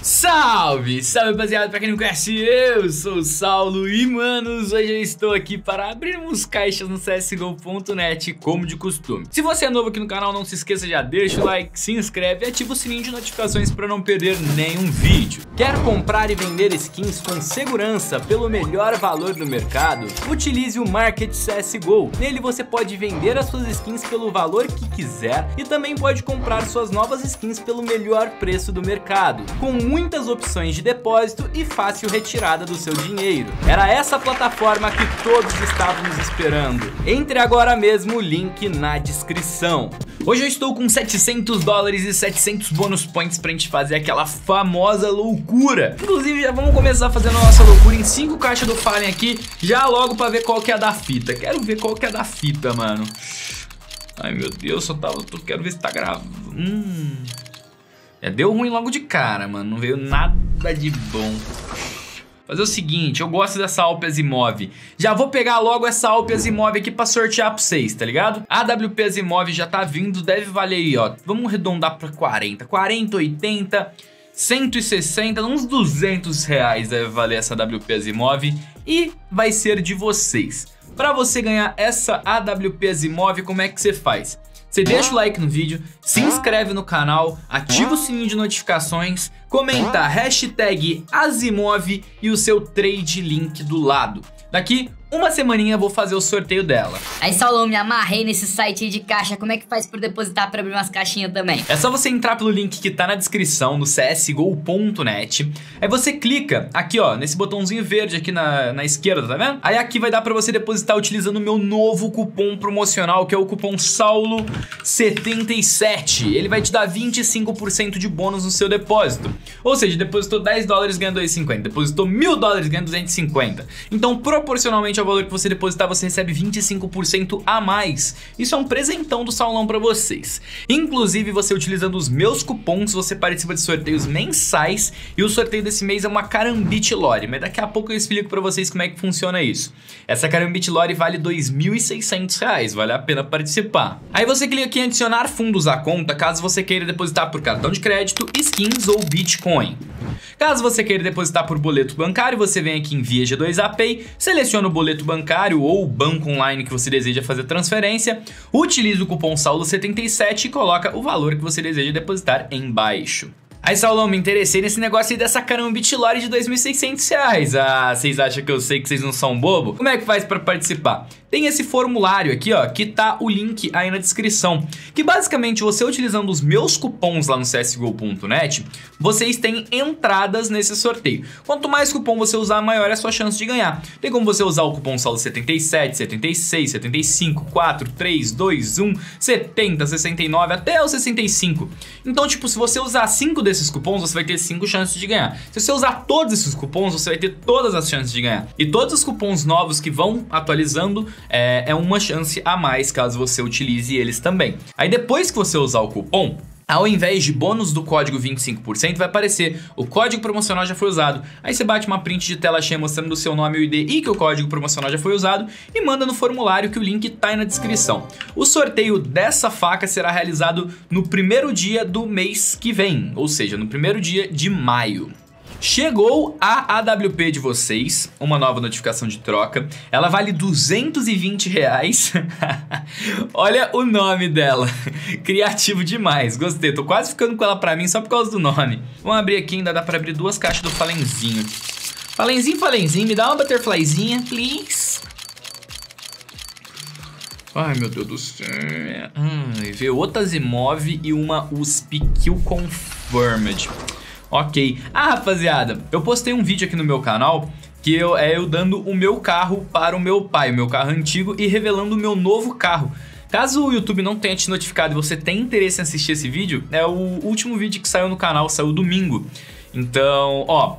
Salve, salve rapaziada, pra quem não conhece, eu sou o Saulo e manos, hoje eu estou aqui para abrirmos caixas no CSGO.net como de costume. Se você é novo aqui no canal, não se esqueça, já deixa o like, se inscreve e ativa o sininho de notificações para não perder nenhum vídeo. Quer comprar e vender skins com segurança pelo melhor valor do mercado? Utilize o Market CSGO, nele você pode vender as suas skins pelo valor que quiser e também pode comprar suas novas skins pelo melhor preço do mercado, com muitas opções de depósito e fácil retirada do seu dinheiro. Era essa plataforma que todos estávamos esperando. Entre agora mesmo o link na descrição. Hoje eu estou com 700 dólares e 700 bônus points pra gente fazer aquela famosa loucura. Inclusive já vamos começar fazendo a nossa loucura em 5 caixas do Fallen aqui, já logo pra ver qual que é a da fita. Quero ver qual que é a da fita, mano. Ai meu Deus, só tava. Quero ver se tá gravando. Hum. É, deu ruim logo de cara, mano. Não veio nada de bom. Fazer o seguinte, eu gosto dessa Alp Asimov. Já vou pegar logo essa Alp Asimov aqui pra sortear pra vocês, tá ligado? A Asimov já tá vindo, deve valer aí, ó. Vamos arredondar pra 40. 40, 80, 160, uns 200 reais deve valer essa AWP Asimov. E vai ser de vocês. Pra você ganhar essa AWP Asimov, como é que você faz? Você deixa o like no vídeo, se inscreve no canal, ativa o sininho de notificações, comenta hashtag Asimov e o seu trade link do lado. Daqui uma semaninha eu vou fazer o sorteio dela. Aí, Saulão, me amarrei nesse site de caixa. Como é que faz por depositar pra abrir umas caixinhas também? É só você entrar pelo link que tá na descrição no csgo.net. Aí você clica aqui, ó, nesse botãozinho verde aqui na, na esquerda, tá vendo? Aí aqui vai dar pra você depositar utilizando o meu novo cupom promocional, que é o cupom SAULO77. Ele vai te dar 25% de bônus no seu depósito. Ou seja, depositou 10 dólares ganha 2,50. Depositou mil dólares ganha 250. Então, proporcionalmente ao valor que você depositar, você recebe 25% a mais. Isso é um presentão do Saulão para vocês. Inclusive, você utilizando os meus cupons, você participa de sorteios mensais e o sorteio desse mês é uma Carambit Lore, mas daqui a pouco eu explico para vocês como é que funciona isso. Essa Carambit Lore vale R$ 2.600, vale a pena participar. Aí você clica aqui em adicionar fundos à conta, caso você queira depositar por cartão de crédito, skins ou Bitcoin. Caso você queira depositar por boleto bancário, você vem aqui em Via G2A Pay, seleciona o boleto bancário ou o banco online que você deseja fazer transferência, utiliza o cupom SAULO77 e coloca o valor que você deseja depositar embaixo. Aí, Saulão, me interessei nesse negócio aí dessa Carambit Lore de R$ 2.600. Ah, vocês acham que eu sei que vocês não são bobo? Como é que faz para participar? Tem esse formulário aqui, ó, que tá o link aí na descrição, que basicamente você utilizando os meus cupons lá no csgo.net, vocês têm entradas nesse sorteio. Quanto mais cupom você usar, maior é a sua chance de ganhar. Tem como você usar o cupom saldo 77, 76, 75, 4, 3, 2, 1, 70, 69 até o 65. Então, tipo, se você usar 5 desses cupons, você vai ter 5 chances de ganhar. Se você usar todos esses cupons, você vai ter todas as chances de ganhar. E todos os cupons novos que vão atualizando é, é uma chance a mais caso você utilize eles também. Aí depois que você usar o cupom, ao invés de bônus do código 25%, vai aparecer o código promocional já foi usado. Aí você bate uma print de tela cheia mostrando o seu nome o ID e que o código promocional já foi usado e manda no formulário que o link tá aí na descrição. O sorteio dessa faca será realizado no primeiro dia do mês que vem, ou seja, no primeiro dia de maio. Chegou a AWP de vocês, uma nova notificação de troca. Ela vale 220 reais. Olha o nome dela. Criativo demais, gostei. Tô quase ficando com ela pra mim só por causa do nome. Vamos abrir aqui, ainda dá pra abrir duas caixas do Falenzinho. Falenzinho, Falenzinho, me dá uma butterflyzinha, please. Ai, meu Deus do céu. Hum, veio outra Zimov e uma USP Kill Confirmed. Ok. Ah, rapaziada, eu postei um vídeo aqui no meu canal que eu, é eu dando o meu carro para o meu pai, o meu carro antigo, e revelando o meu novo carro. Caso o YouTube não tenha te notificado e você tenha interesse em assistir esse vídeo, é o último vídeo que saiu no canal, saiu domingo. Então, ó,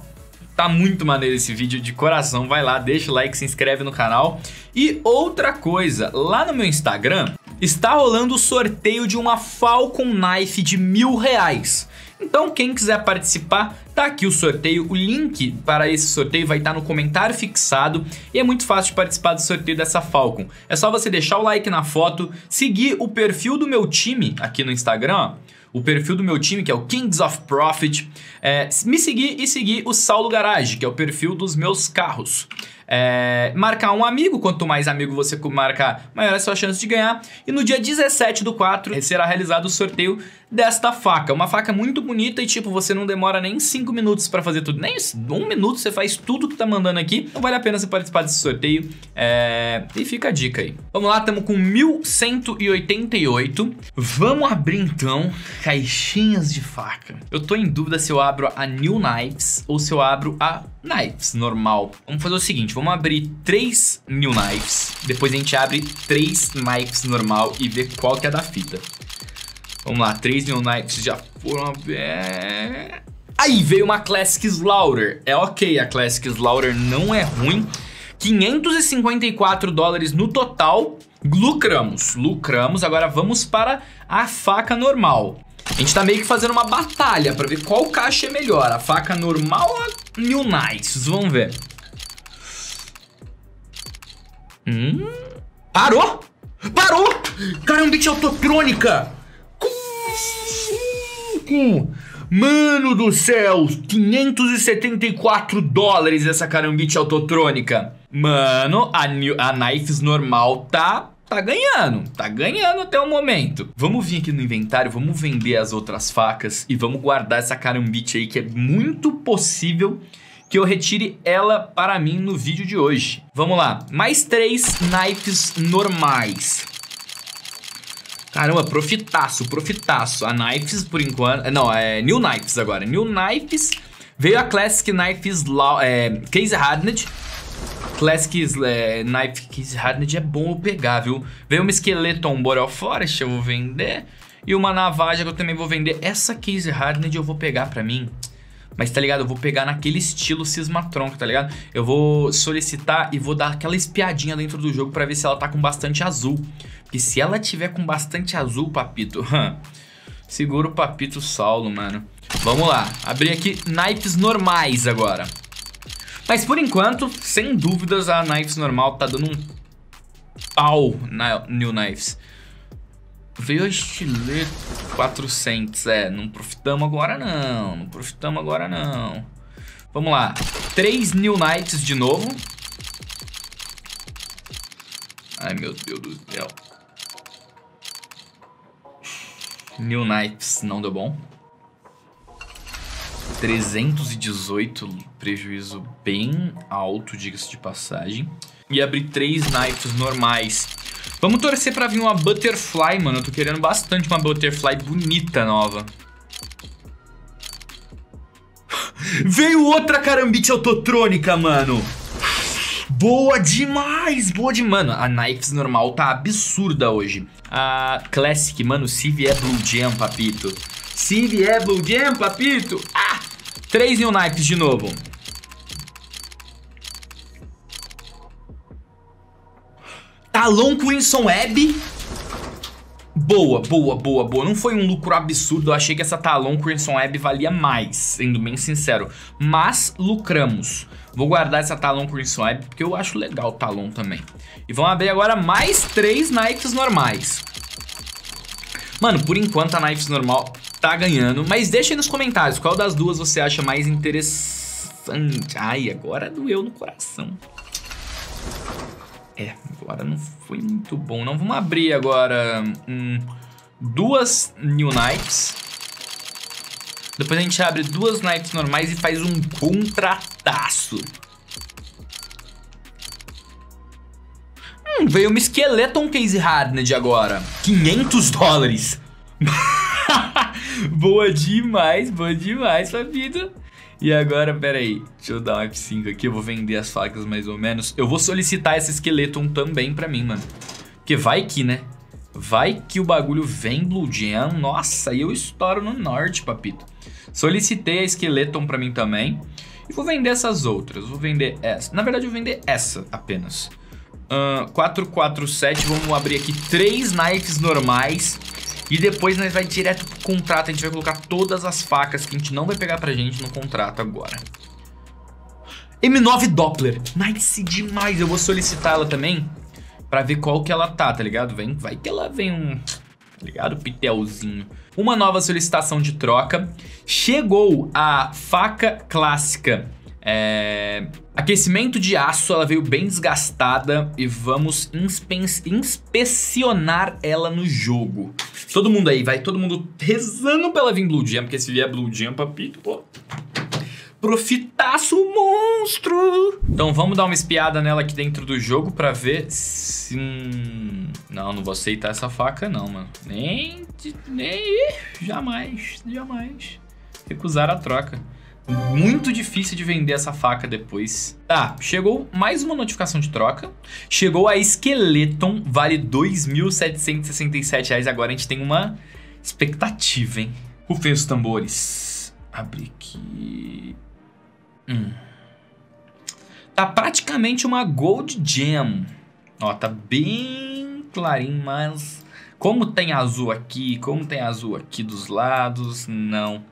tá muito maneiro esse vídeo, de coração, vai lá, deixa o like, se inscreve no canal. E outra coisa, lá no meu Instagram, está rolando o sorteio de uma Falcon Knife de mil reais. Então, quem quiser participar, tá aqui o sorteio. O link para esse sorteio vai estar no comentário fixado e é muito fácil de participar do sorteio dessa Falcon. É só você deixar o like na foto, seguir o perfil do meu time aqui no Instagram, o perfil do meu time, que é o Kings of Profit, é, me seguir e seguir o Saulo Garage, que é o perfil dos meus carros. É, marcar um amigo, quanto mais amigo você marcar, maior é a sua chance de ganhar. E no dia 17 do 4 será realizado o sorteio desta faca. Uma faca muito bonita e tipo, você não demora nem 5 minutos para fazer tudo. Nem um minuto você faz tudo que tá mandando aqui. Então vale a pena você participar desse sorteio. É... E fica a dica aí. Vamos lá, estamos com 1188. Vamos abrir então caixinhas de faca. Eu tô em dúvida se eu abro a New Knives ou se eu abro a Knives normal. Vamos fazer o seguinte, vamos abrir três New Knives. Depois a gente abre três Knives normal e vê qual que é da fita. Vamos lá, 3 New Knives já foram... Aí veio uma Classic Slaughter. É ok, a Classic Slaughter não é ruim. 554 dólares no total. Lucramos, lucramos. Agora vamos para a faca normal. A gente tá meio que fazendo uma batalha para ver qual caixa é melhor. A faca normal ou a New Knights? Vamos ver. Hum... Parou! Parou! Carambite autotrônica! Mano do céu, 574 dólares essa carambite autotrônica. Mano, a, a Knives normal tá tá ganhando, tá ganhando até o momento. Vamos vir aqui no inventário, vamos vender as outras facas e vamos guardar essa carambite aí que é muito possível que eu retire ela para mim no vídeo de hoje. Vamos lá, mais três knives normais. Caramba, profitaço, profitaço. A Knives, por enquanto... Não, é New Knives agora. New Knives. Veio a Classic Knives é, Case Hardened. Classic é, Knife Case Hardened é bom eu pegar, viu? Veio uma Skeleton Boreal Forest, eu vou vender. E uma Navaja que eu também vou vender. Essa Case Hardened eu vou pegar pra mim. Mas tá ligado? Eu vou pegar naquele estilo Cismatron, tá ligado? Eu vou solicitar e vou dar aquela espiadinha dentro do jogo pra ver se ela tá com bastante azul. Porque se ela tiver com bastante azul, papito, segura o papito Saulo, mano. Vamos lá, abrir aqui naipes normais agora. Mas por enquanto, sem dúvidas, a Knives normal tá dando um pau na New Knives. Veio a estilete 400. É, não profitamos agora não. Não profitamos agora não. Vamos lá. Três New Knights de novo. Ai, meu Deus do céu. New Knights não deu bom. 318, prejuízo bem alto, diga-se de passagem. E abri três Knights normais. Vamos torcer pra vir uma Butterfly, mano. Eu tô querendo bastante uma Butterfly bonita nova. Veio outra carambite autotrônica, mano. Boa demais, boa demais. Mano, a Knives normal tá absurda hoje. A Classic, mano, se vier Blue Jam, papito. Se vier Blue Jam, papito. Ah! Três New Knives de novo. Talon Crimson Web. Boa, boa, boa, boa. Não foi um lucro absurdo. Eu achei que essa Talon Crimson Web valia mais, sendo bem sincero. Mas lucramos. Vou guardar essa Talon Crimson Web porque eu acho legal o Talon também. E vamos abrir agora mais três Knives normais. Mano, por enquanto a Knives normal tá ganhando. Mas deixa aí nos comentários qual das duas você acha mais interessante. Ai, agora doeu no coração. É, agora não foi muito bom. Não, vamos abrir agora hum, duas New Knights. Depois a gente abre duas Knights normais e faz um contrataço. Hum, veio uma Skeleton Case Hardened agora. 500 dólares. boa demais, boa demais, papito. E agora, pera aí, deixa eu dar um F5 aqui, eu vou vender as facas mais ou menos. Eu vou solicitar esse Skeleton também pra mim, mano. Porque vai que, né? Vai que o bagulho vem Blue Jam, nossa, e eu estouro no norte, papito. Solicitei a Skeleton pra mim também. E vou vender essas outras, vou vender essa. Na verdade, eu vou vender essa apenas. Uh, 447, vamos abrir aqui três knives normais. E depois nós vai direto pro contrato, a gente vai colocar todas as facas que a gente não vai pegar pra gente no contrato agora. M9 Doppler, nice demais, eu vou solicitar ela também pra ver qual que ela tá, tá ligado? Vem, vai que ela vem um, tá ligado? Pitelzinho. uma nova solicitação de troca. Chegou a faca clássica é... Aquecimento de aço, ela veio bem desgastada e vamos inspe inspecionar ela no jogo. Todo mundo aí, vai todo mundo rezando pra ela vir Blue Jam, porque se vier Blue Jam, papito, pô... Profitaço monstro! Então vamos dar uma espiada nela aqui dentro do jogo pra ver se... Não, não vou aceitar essa faca não, mano. Nem... Nem... Jamais, jamais. Recusar a troca. Muito difícil de vender essa faca depois. Tá, chegou mais uma notificação de troca. Chegou a Skeleton, vale R$ 2.767. Agora a gente tem uma expectativa, hein? Rufem os tambores. Abre aqui. Hum. Tá praticamente uma Gold Gem. Ó, tá bem clarinho, mas... Como tem azul aqui, como tem azul aqui dos lados, não.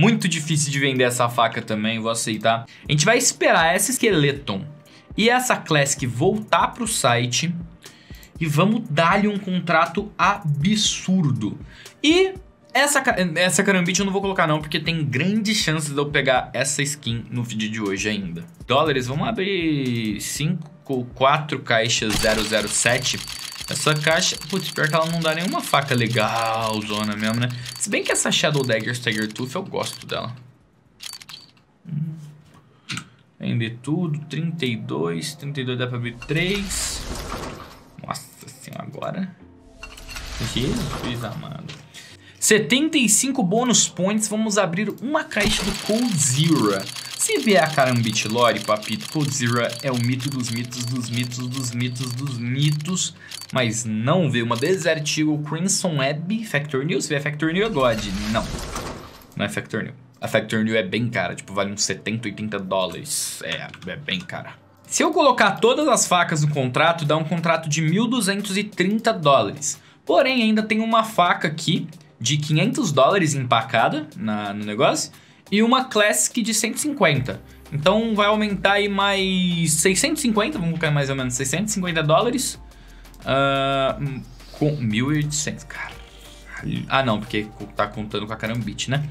Muito difícil de vender essa faca também, vou aceitar. A gente vai esperar essa Skeleton e essa Classic voltar pro site e vamos dar-lhe um contrato absurdo. E essa, essa carambite eu não vou colocar não, porque tem grandes chances de eu pegar essa skin no vídeo de hoje ainda. Dólares, vamos abrir 5, 4 caixas 007 essa caixa, putz, pior que ela não dá nenhuma faca legal, zona mesmo, né? Se bem que essa Shadow Dagger Stagger Tooth eu gosto dela. Vender tudo, 32, 32 dá pra abrir 3. Nossa senhora, agora... Jesus amado. 75 bônus points, vamos abrir uma caixa do Cold Zero. Se vier a Carambit Lore, papito, Cold Zero é o mito dos mitos, dos mitos, dos mitos, dos mitos. Mas não veio uma Desert Eagle Crimson Abbey Factor New. Se vier Factor New é God. Não, não é Factor New. A Factor New é bem cara, tipo, vale uns 70, 80 dólares. É, é bem cara. Se eu colocar todas as facas no contrato, dá um contrato de 1.230 dólares. Porém, ainda tem uma faca aqui de 500 dólares empacada na, no negócio e uma Classic de 150. Então vai aumentar aí mais 650, vamos colocar mais ou menos 650 dólares. Uh, com 1.800, cara. Ah, não, porque tá contando com a carambite, né?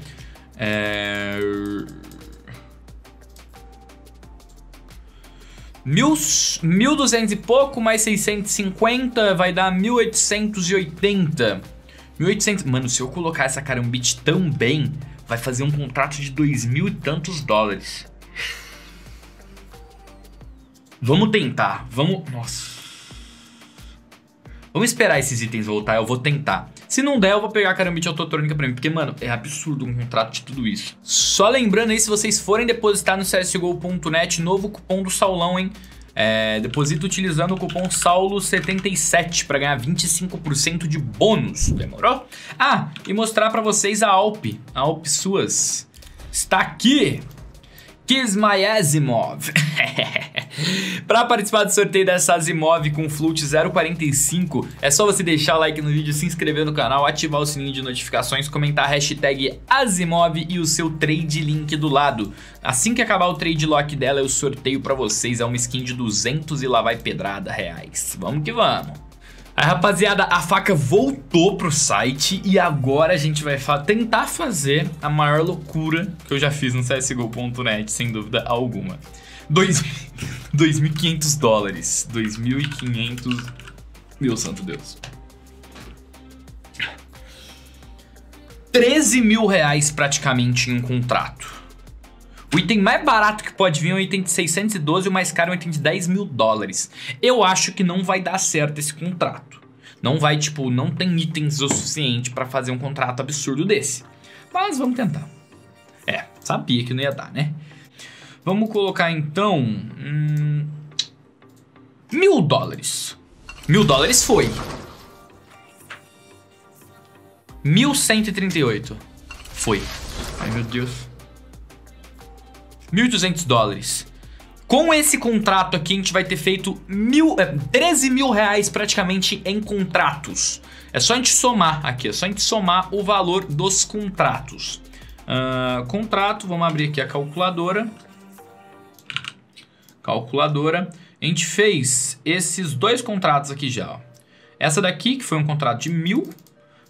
É... Mil, 1.200 e pouco, mais 650 vai dar 1.880. 1.800... Mano, se eu colocar essa carambite tão bem, vai fazer um contrato de dois mil e tantos dólares. Vamos tentar. Vamos. Nossa. Vamos esperar esses itens voltar, eu vou tentar. Se não der, eu vou pegar a carambite autotrônica pra mim, porque, mano, é absurdo um contrato de tudo isso. Só lembrando aí, se vocês forem depositar no csgo.net, novo cupom do Saulão, hein? É, deposita utilizando o cupom SAULO77 para ganhar 25% de bônus. Demorou? Ah, e mostrar para vocês a Alp. A Alp Suas. Está aqui. Asimov. para participar do sorteio dessa Asimov com Flut 045, é só você deixar o like no vídeo, se inscrever no canal, ativar o sininho de notificações, comentar a hashtag Asimov e o seu trade link do lado. Assim que acabar o trade lock dela, eu sorteio para vocês, é uma skin de 200 e lá vai pedrada reais. Vamos que vamos. Aí, rapaziada, a faca voltou pro site e agora a gente vai fa tentar fazer a maior loucura que eu já fiz no CSGO.net, sem dúvida alguma. 2.500 dólares. 2.500... Meu santo Deus. 13 mil reais praticamente em um contrato. O item mais barato que pode vir é um item de 612 e o mais caro é um item de 10 mil dólares. Eu acho que não vai dar certo esse contrato. Não vai, tipo, não tem itens o suficiente para fazer um contrato absurdo desse. Mas vamos tentar. É, sabia que não ia dar, né? Vamos colocar então... Hum, mil dólares. Mil dólares foi. 1138. Foi. Ai, meu Deus. 1.200 dólares. Com esse contrato aqui, a gente vai ter feito mil, é, 13 mil reais praticamente em contratos. É só a gente somar aqui, é só a gente somar o valor dos contratos. Uh, contrato, vamos abrir aqui a calculadora. Calculadora. A gente fez esses dois contratos aqui já. Ó. Essa daqui, que foi um contrato de mil,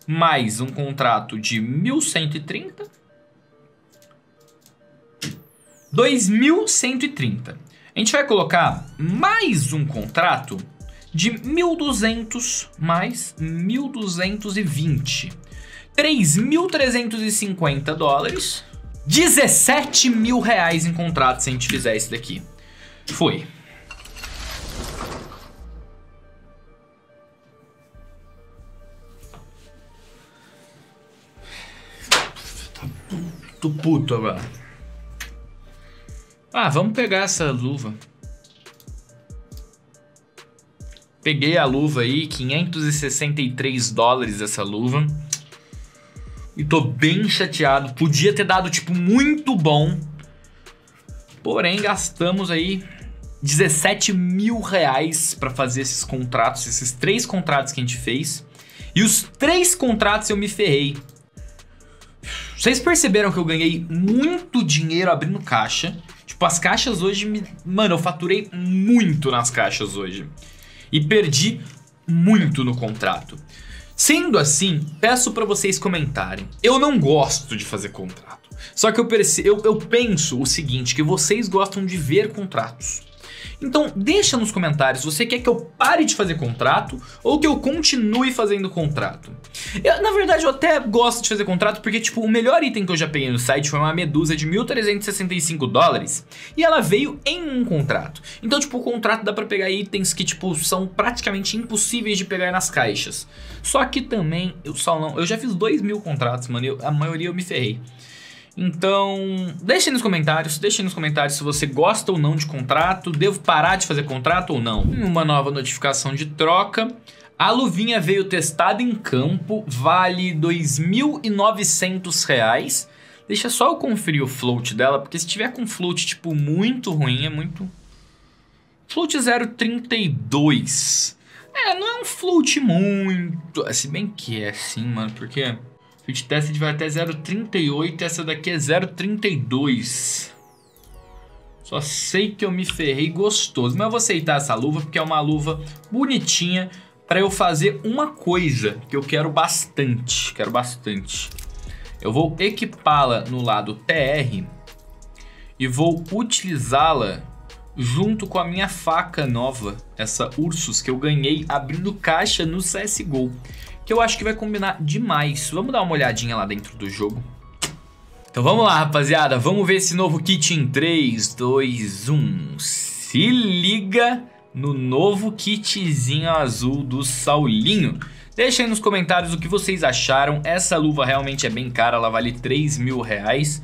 mais um contrato de 1130. 2130. A gente vai colocar mais um contrato de 1.200 mais 1.220. 3.350 dólares. 17 mil reais em contrato se a gente fizer isso daqui. Foi. Tô puto agora. Ah, vamos pegar essa luva. Peguei a luva aí, 563 dólares essa luva. E tô bem chateado. Podia ter dado, tipo, muito bom. Porém, gastamos aí 17 mil reais pra fazer esses contratos, esses três contratos que a gente fez. E os três contratos eu me ferrei. Vocês perceberam que eu ganhei muito dinheiro abrindo caixa? Tipo, as caixas hoje me... Mano, eu faturei muito nas caixas hoje. E perdi muito no contrato. Sendo assim, peço para vocês comentarem. Eu não gosto de fazer contrato. Só que eu, eu, eu penso o seguinte, que vocês gostam de ver contratos. Então deixa nos comentários, você quer que eu pare de fazer contrato ou que eu continue fazendo contrato? Eu, na verdade eu até gosto de fazer contrato porque tipo, o melhor item que eu já peguei no site foi uma medusa de 1365 dólares e ela veio em um contrato. Então tipo, o contrato dá pra pegar itens que tipo, são praticamente impossíveis de pegar nas caixas. Só que também, eu só não, eu já fiz 2 mil contratos, mano, eu, a maioria eu me ferrei. Então, deixem nos comentários, deixem nos comentários se você gosta ou não de contrato, devo parar de fazer contrato ou não. Uma nova notificação de troca. A luvinha veio testada em campo, vale R$ 2.900. Deixa só eu conferir o float dela, porque se tiver com float tipo muito ruim, é muito... Float 0.32. É, não é um float muito... Se bem que é sim, mano, porque... Fit test vai até 0,38 essa daqui é 0,32. Só sei que eu me ferrei gostoso. Mas eu vou aceitar essa luva porque é uma luva bonitinha para eu fazer uma coisa que eu quero bastante. Quero bastante. Eu vou equipá-la no lado TR e vou utilizá-la junto com a minha faca nova, essa Ursus que eu ganhei abrindo caixa no CSGO que eu acho que vai combinar demais. Vamos dar uma olhadinha lá dentro do jogo. Então vamos lá, rapaziada. Vamos ver esse novo kit em 3, 2, 1. Se liga no novo kitzinho azul do Saulinho. Deixa aí nos comentários o que vocês acharam. Essa luva realmente é bem cara, ela vale 3 mil reais.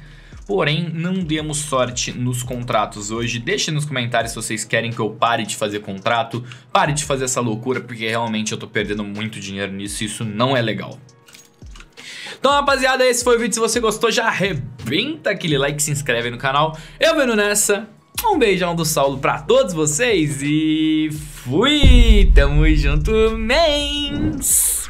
Porém, não demos sorte nos contratos hoje. Deixe nos comentários se vocês querem que eu pare de fazer contrato, pare de fazer essa loucura, porque realmente eu tô perdendo muito dinheiro nisso e isso não é legal. Então, rapaziada, esse foi o vídeo. Se você gostou, já arrebenta aquele like, se inscreve no canal. Eu vendo nessa. Um beijão do Saulo pra todos vocês e fui! Tamo junto, mens!